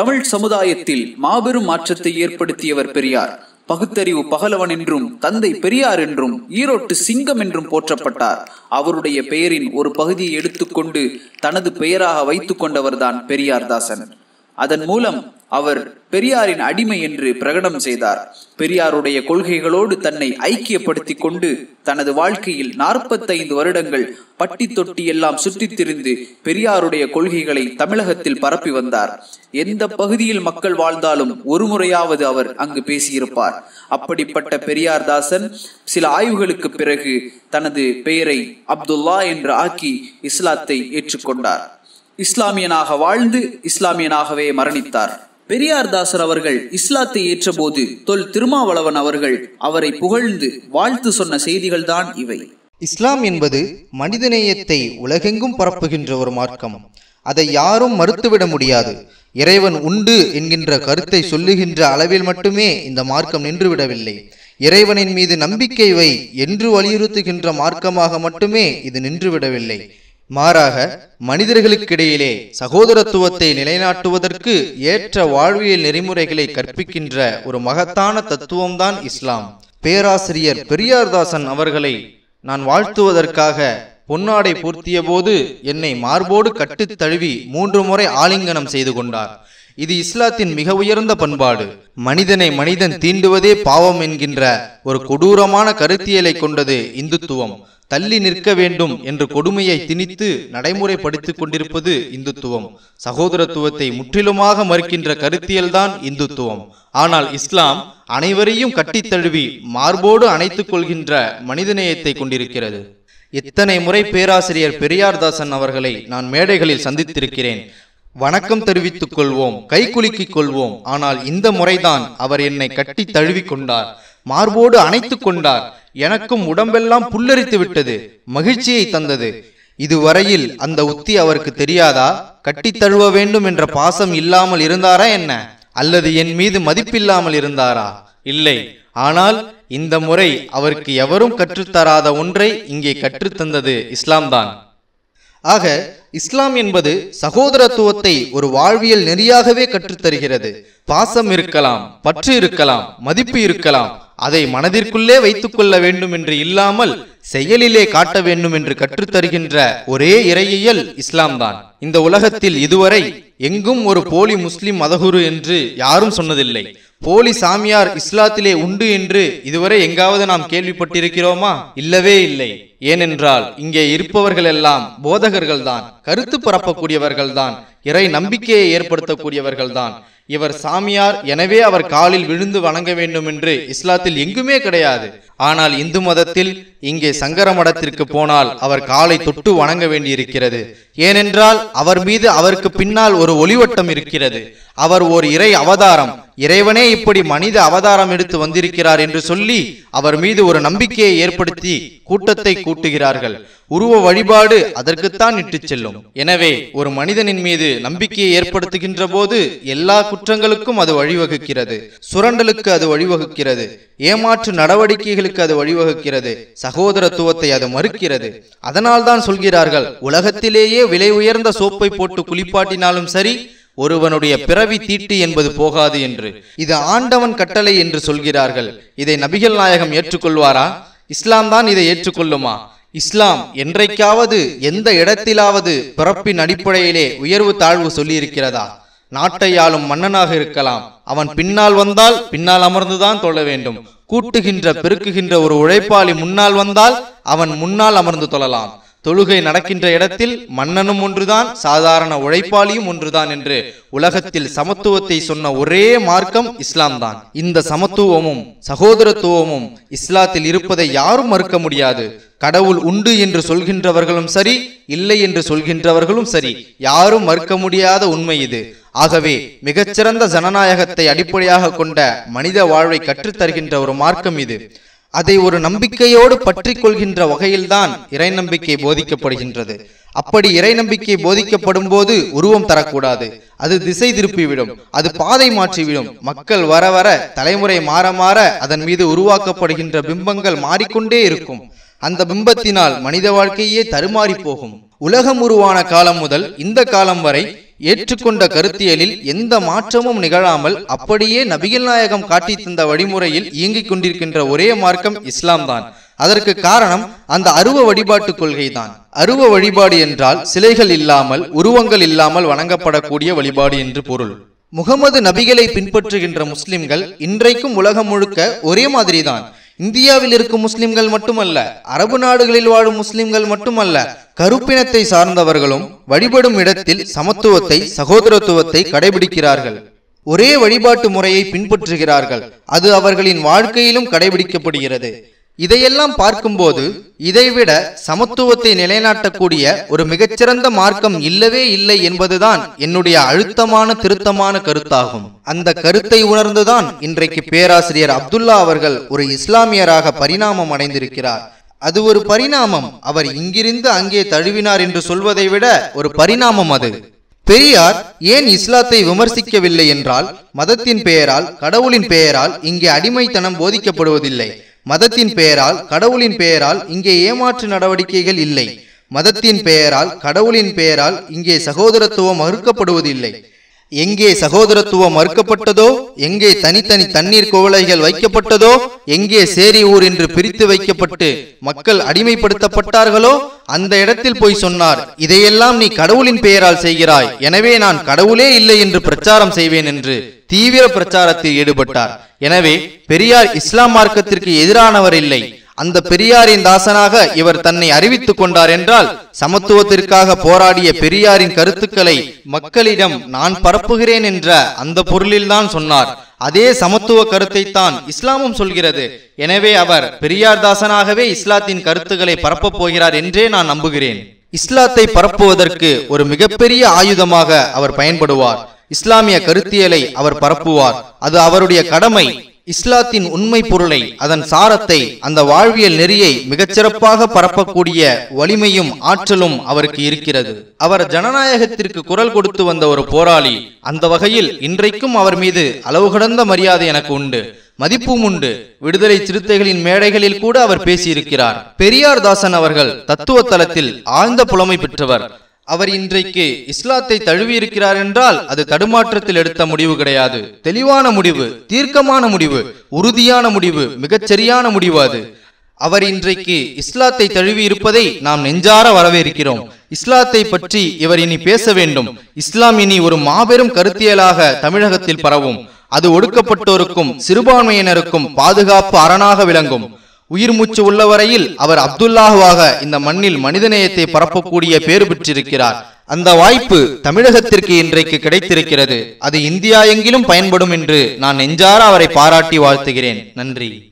தமிழ் சமுதாயத்தில் மாபெரும் மாற்றத்தை ஏற்படுத்தியவர் பெரியார். பகுத்தறிவு பகலவன் என்றும் தந்தை பெரியார் என்றும் ஈரோட்டு சிங்கம் என்றும் போற்றப்பட்டார். அவருடைய பெயரின் ஒரு பகுதியை எடுத்துக்கொண்டு தனது பெயராக வைத்துக் கொண்டவர்தான் பெரியார் தாசன். அதன் மூலம் அவர் பெரியாரின் அடிமை என்று பிரகடனம் செய்தார். பெரியாருடைய கொள்கைகளோடு தன்னை ஐக்கியப்படுத்திக் கொண்டு தனது வாழ்க்கையில் நாற்பத்தைந்து வருடங்கள் பட்டி தொட்டி எல்லாம் சுற்றித் திரிந்து பெரியாருடைய கொள்கைகளை தமிழகத்தில் பரப்பி வந்தார். எந்த பகுதியில் மக்கள் வாழ்ந்தாலும் ஒரு முறையாவது அவர் அங்கு பேசியிருப்பார். அப்படிப்பட்ட பெரியார் தாசன் சில ஆய்வுகளுக்கு பிறகு தனது பெயரை அப்துல்லா என்று ஆக்கி இஸ்லாத்தை ஏற்றுக்கொண்டார். இஸ்லாமியனாக வாழ்ந்து இஸ்லாமியனாகவே மரணித்தார். பெரியார் தாசர் அவர்கள் இஸ்லாத்தை ஏற்றபோது தொல் திருமாவளவன் அவர்கள் அவரை புகழ்ந்து வாழ்த்து சொன்ன செய்திகள்தான் இவை. இஸ்லாம் என்பது மனிதநேயத்தை உலகெங்கும் பரப்புகின்ற ஒரு மார்க்கம். அதை யாரும் மறுத்துவிட முடியாது. இறைவன் உண்டு என்கின்ற கருத்தை சொல்லுகின்ற அளவில் மட்டுமே இந்த மார்க்கம் நின்றுவிடவில்லை. இறைவனின் மீது நம்பிக்கை வை என்று வலியுறுத்துகின்ற மார்க்கமாக மட்டுமே இது நின்றுவிடவில்லை. மாறாக மனிதர்களுக்கிடையிலே சகோதரத்துவத்தை நிலைநாட்டுவதற்கு ஏற்ற வாழ்வியல் நெறிமுறைகளை கற்பிக்கின்ற ஒரு மகத்தான தத்துவம்தான் இஸ்லாம். பேராசிரியர் பெரியார்தாசன் அவர்களை நான் வாழ்த்துவதற்காக பொன்னாடை பூர்த்திய போது என்னை மார்போடு கட்டித் தழுவி மூன்று முறை ஆலிங்கனம் செய்து கொண்டார். இது இஸ்லாத்தின் மிக உயர்ந்த பண்பாடு. மனிதனை மனிதன் தீண்டுவதே பாவம் என்கின்ற ஒரு கொடூரமான கருத்தியலை கொண்டது இந்துத்துவம். தள்ளி நிற்க வேண்டும் என்ற கொடுமையை திணித்து நடைமுறைப்படுத்திக் கொண்டிருப்பது இந்துத்துவம். சகோதரத்துவத்தை முற்றிலுமாக மறுக்கின்ற கருத்தியல்தான் இந்துத்துவம். ஆனால் இஸ்லாம் அனைவரையும் கட்டித் தழுவி மார்போடு அணைத்துக் கொள்கின்ற மனிதநேயத்தை கொண்டிருக்கிறது. எத்தனை முறை பேராசிரியர் பெரியார்தாசன் அவர்களை நான் மேடைகளில் சந்தித்திருக்கிறேன். வணக்கம் தெரிவித்துக் கொள்வோம் கைகுலுக்கிக் கொள்வோம். ஆனால் இந்த முறைதான் அவர் என்னை கட்டி தழுவி கொண்டார் மார்போடு அணைத்துக் கொண்டார். எனக்கும் உடம்பெல்லாம் புல்லரித்து விட்டது மகிழ்ச்சியை தந்தது. இதுவரையில் அந்த உத்தி அவருக்கு தெரியாதா? கட்டி தழுவ வேண்டும் என்ற பாசம் இல்லாமல் இருந்தாரா என்ன? அல்லது என் மீது மதிப்பில்லாமல் இருந்தாரா? இல்லை. ஆனால் இந்த முறை அவருக்கு எவரும் கற்றுத்தராத ஒன்றை இங்கே கற்றுத்தந்தது இஸ்லாம்தான். ஆக இஸ்லாம் என்பது சகோதரத்துவத்தை ஒரு வாழ்வியல் நெறியாகவே கற்றுத்தருகிறது. பாசம் இருக்கலாம் பற்று இருக்கலாம் மதிப்பு இருக்கலாம் அதை மனதிற்குள்ளே வைத்துக் கொள்ள வேண்டும் என்று இல்லாமல் செயலிலே காட்ட வேண்டும் என்று கற்றுத்தருகின்ற ஒரே இறையியல் இஸ்லாம் தான் இந்த உலகத்தில் இதுவரை எங்கும் ஒரு போலி முஸ்லிம் மதகுரு என்று யாரும் சொன்னதில்லை. போலி சாமியார் இஸ்லாத்திலே உண்டு என்று இதுவரை எங்காவது நாம் கேள்விப்பட்டிருக்கிறோமா? இல்லவே இல்லை. ஏனென்றால் இங்கே இருப்பவர்கள் எல்லாம் போதகர்கள்தான் கருத்து பரப்பக்கூடியவர்கள்தான் இறை நம்பிக்கையை ஏற்படுத்தக்கூடியவர்கள்தான். இவர் சாமியார் எனவே அவர் காலில் விழுந்து வணங்க வேண்டும் என்று இஸ்லாத்தில் எங்குமே கிடையாது. ஆனால் இந்து மதத்தில் இங்கே சங்கர மடத்திற்கு போனால் அவர் காலை தொட்டு வணங்க வேண்டியிருக்கிறது. ஏனென்றால் அவர் மீது அவருக்கு பின்னால் ஒரு ஒளிவட்டம் இருக்கிறது. அவர் ஓர் இறை அவதாரம். இறைவனே இப்படி மனித அவதாரம் எடுத்து வந்திருக்கிறார் என்று சொல்லி அவர் மீது ஒரு நம்பிக்கையை ஏற்படுத்தி கூட்டத்தை கூட்டுகிறார்கள். உருவ வழிபாடு அதற்குத்தான் இட்டு செல்லும். எனவே ஒரு மனிதனின் மீது நம்பிக்கையை ஏற்படுத்துகின்ற போது எல்லா குற்றங்களுக்கும் அது வழிவகுக்கிறது. சுரண்டலுக்கு அது வழிவகுக்கிறது. ஏமாற்று நடவடிக்கைகளுக்கு அது வழிவகுக்கிறது. சகோதரத்துவத்தை அது மறுக்கிறது. அதனால்தான் சொல்கிறார்கள் உலகத்திலேயே விலை உயர்ந்த சோப்பை போட்டு குளிப்பாட்டினாலும் சரி ஒருவனுடைய பிறவி தீட்டு என்பது போகாது என்று. இது ஆண்டவன் கட்டளை என்று சொல்கிறார்கள். இதை நபிகள் நாயகம் ஏற்றுக்கொள்வாரா? இஸ்லாம் தான் இதை ஏற்றுக்கொள்ளுமா? இஸ்லாம் என்றைக்காவது எந்த இடத்திலாவது பிறப்பின் அடிப்படையிலே உயர்வு தாழ்வு சொல்லியிருக்கிறதா? நாட்டை ஆளும் மன்னனாக இருக்கலாம். அவன் பின்னால் வந்தால் பின்னால் அமர்ந்துதான் தொழ வேண்டும். கூட்டுகின்ற பெருக்குகின்ற ஒரு உழைப்பாளி முன்னால் வந்தால் அவன் முன்னால் அமர்ந்து தொழலாம். தொழுகை நடக்கின்ற இடத்தில் மன்னனும் ஒன்றுதான் சாதாரண உழைப்பாளியும் ஒன்றுதான் என்று உலகத்தில் சமத்துவத்தை சொன்ன ஒரே மார்க்கம் இஸ்லாம் தான் இந்த சமத்துவமும் சகோதரத்துவமும் இஸ்லாத்தில் இருப்பதை யாரும் மறுக்க முடியாது. கடவுள் உண்டு என்று சொல்கின்றவர்களும் சரி இல்லை என்று சொல்கின்றவர்களும் சரி. யாரும் மறுக்க முடியாத உண்மை இது. ஆகவே மிகச்சிறந்த ஜனநாயகத்தை அடிப்படையாக கொண்ட மனித வாழ்வை கற்றுத்தருகின்ற ஒரு மார்க்கம் இது. அதை ஒரு நம்பிக்கையோடு பற்றி கொள்கின்ற வகையில்தான் இறை நம்பிக்கை போதிக்கப்படுகின்றது. அப்படி இறை நம்பிக்கை போதிக்கப்படும் போது உருவம் தரக்கூடாது. அது திசை திருப்பிவிடும். அது பாதை மாற்றிவிடும். மக்கள் வர வர தலைமுறை மாற மாற அதன் மீது உருவாக்கப்படுகின்ற பிம்பங்கள் மாறிக்கொண்டே இருக்கும். அந்த பிம்பத்தினால் மனித வாழ்க்கையே தருமாறி போகும். உலகம் உருவான காலம் முதல் இந்த காலம் வரை ஏற்றுக்கொண்ட கருத்தியலில் எந்த மாற்றமும் நிகழாமல் அப்படியே நபிகள் நாயகம் காட்டி தந்த வழிமுறையில் இயங்கிக் கொண்டிருக்கின்ற ஒரே மார்க்கம் இஸ்லாம் தான் அதற்கு காரணம் அந்த அருவ வழிபாட்டு கொள்கைதான். அருவ வழிபாடு என்றால் சிலைகள் இல்லாமல் உருவங்கள் இல்லாமல் வணங்கப்படக்கூடிய வழிபாடு என்று பொருள். முகமது நபிகளை பின்பற்றுகின்ற முஸ்லிம்கள் இன்றைக்கும் உலகம் முழுக்க ஒரே மாதிரிதான். இந்தியாவில் இருக்கும் முஸ்லிம்கள் மட்டுமல்ல அரபு நாடுகளில் வாழும் முஸ்லிம்கள் மட்டுமல்ல கருப்பினத்தை சார்ந்தவர்களும் வழிபடும் இடத்தில் சமத்துவத்தை சகோதரத்துவத்தை கடைபிடிக்கிறார்கள். ஒரே வழிபாட்டு முறையை பின்பற்றுகிறார்கள். அது அவர்களின் வாழ்க்கையிலும் கடைபிடிக்கப்படுகிறது. இதையெல்லாம் பார்க்கும்போது இதைவிட சமத்துவத்தை நிலைநாட்டக்கூடிய ஒரு மிகச்சிறந்த மார்க்கம் இல்லவே இல்லை என்பதுதான் என்னுடைய அழுத்தமான திருத்தமான கருத்தாகும். அந்த கருத்தை உணர்ந்துதான் இன்றைக்கு பேராசிரியர் அப்துல்லா அவர்கள் ஒரு இஸ்லாமியராக பரிணாமம் அடைந்திருக்கிறார். அது ஒரு பரிணாமம். அவர் இங்கிருந்து அங்கே தழுவினார் என்று சொல்வதை விட ஒரு பரிணாமம் அது. பெரியார் ஏன் இஸ்லாத்தை விமர்சிக்கவில்லை என்றால் மதத்தின் பெயரால் கடவுளின் பெயரால் இங்கே அடிமைத்தனம் போதிக்கப்படுவதில்லை. மதத்தின் பெயரால் கடவுளின் பெயரால் இங்கே ஏமாற்று நடவடிக்கைகள் இல்லை. மதத்தின் பெயரால் கடவுளின் பெயரால் இங்கே சகோதரத்துவம் மறுக்கப்படுவதில்லை. எங்கே சகோதரத்துவம் மறுக்கப்பட்டதோ எங்கே தனித்தனி தண்ணீர் குவளைகள் வைக்கப்பட்டதோ எங்கே சேரி ஊர் என்று பிரித்து வைக்கப்பட்டு மக்கள் அடிமைப்படுத்தப்பட்டார்களோ அந்த இடத்தில் போய் சொன்னார் இதையெல்லாம் நீ கடவுளின் பெயரால் செய்கிறாய். எனவே நான் கடவுளே இல்லை என்று பிரச்சாரம் செய்வேன் என்று தீவிர பிரச்சாரத்தில் ஈடுபட்டார். எனவே பெரியார் இஸ்லாம் மார்க்கத்திற்கு எதிரானவர் இல்லை. அந்த பெரியாரின் தாசனாக இவர் தன்னை அறிவித்துக் கொண்டார் என்றால் சமத்துவத்திற்காக போராடிய பெரியாரின் கருத்துக்களை மக்களிடம் நான் பரப்புகிறேன் என்ற அந்த பொருளில்தான் சொன்னார். அதே சமத்துவ கருத்தை தான் இஸ்லாமும் சொல்கிறது. எனவே அவர் பெரியார் தாசனாகவே இஸ்லாத்தின் கருத்துக்களை பரப்பப் போகிறார் என்றே நான் நம்புகிறேன். இஸ்லாத்தை பரப்புவதற்கு ஒரு மிகப்பெரிய ஆயுதமாக அவர் பயன்படுவார். இஸ்லாமிய கருத்தியலை அவர் பரப்புவார். அது அவருடைய கடமை. இஸ்லாத்தின் உண்மை பொருளை அதன் சாரத்தை அந்த வாழ்வியல் நெறியை மிகச்சிறப்பாக பரப்பக்கூடிய வலிமையும் ஆற்றலும் அவருக்கு இருக்கிறது. அவர் ஜனநாயகத்திற்கு குரல் கொடுத்து வந்த ஒரு போராளி. அந்த வகையில் இன்றைக்கும் அவர் மீது அளவு கடந்த மரியாதை எனக்கு உண்டு. மதிப்பும் உண்டு. விடுதலை சிறுத்தைகளின் மேடைகளில் கூட அவர் பேசியிருக்கிறார். பெரியார் தாசன் அவர்கள் தத்துவ தளத்தில் ஆழ்ந்த புலமை பெற்றவர். அவர் இன்றைக்கு இஸ்லாத்தை தழுவியிருக்கிறார் என்றால் அது தடுமாற்றத்தில் எடுத்த முடிவு கிடையாது. தெளிவான முடிவு தீர்க்கமான முடிவு உறுதியான முடிவு மிகச்சரியான முடிவு அது. அவர் இன்றைக்கு இஸ்லாத்தை தழுவி இருப்பதை நாம் நெஞ்சார வரவேற்கிறோம். இஸ்லாத்தை பற்றி இவர் இனி பேச வேண்டும். இஸ்லாம் இனி ஒரு மாபெரும் கருத்தியலாக தமிழகத்தில் பரவும். அது ஒடுக்கப்பட்டோருக்கும் சிறுபான்மையினருக்கும் பாதுகாப்பு அரணாக விளங்கும். உயிர் மூச்சு உள்ளவரையில் அவர் அப்துல்லாஹுவாக இந்த மண்ணில் மனிதநேயத்தை பரப்பக்கூடிய பேறு பெற்றிருக்கிறார். அந்த வாய்ப்பு தமிழகத்திற்கு இன்றைக்கு கிடைத்திருக்கிறது. அது இந்தியா எங்கிலும் பயன்படும் என்று நான் நெஞ்சார அவரை பாராட்டி வாழ்த்துகிறேன். நன்றி.